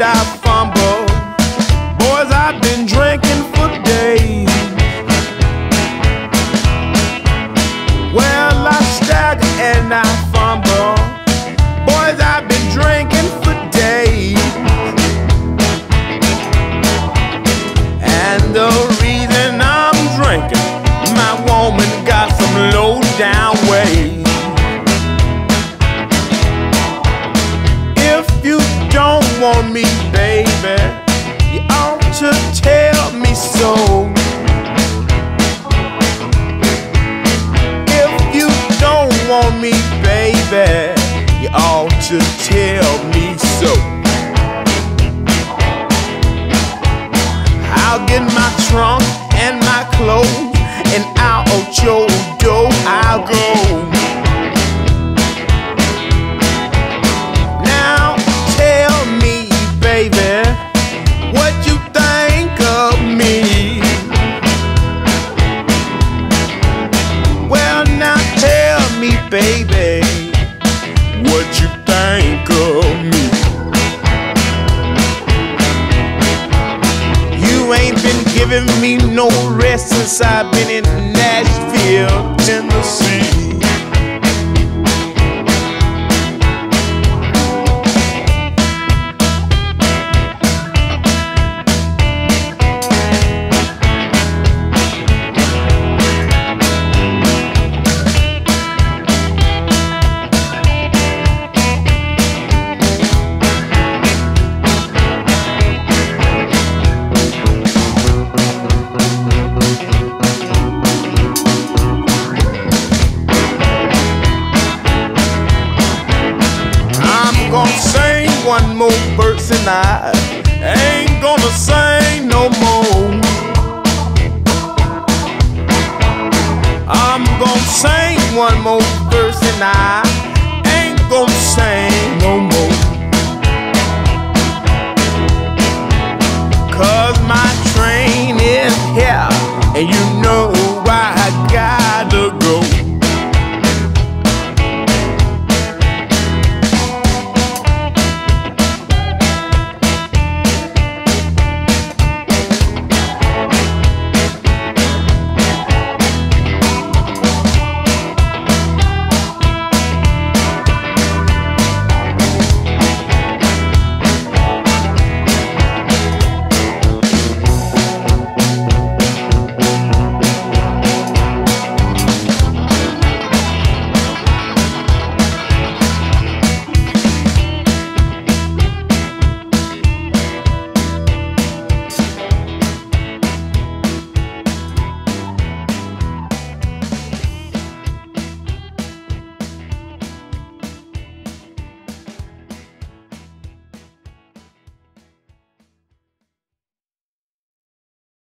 and I don't me, baby, you ought to tell me so. If you don't want me, baby, you ought to tell me so. I'll get my trunk and my clothes, and out your door I'll go. Baby, what you think of me. You ain't been giving me no rest since I've been in Nashville, Tennessee. I ain't gonna sing no more. I'm gonna sing one more verse and I